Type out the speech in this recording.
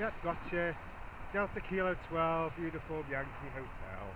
Yep, gotcha. Delta Kilo 12, beautiful Yankee Hotel.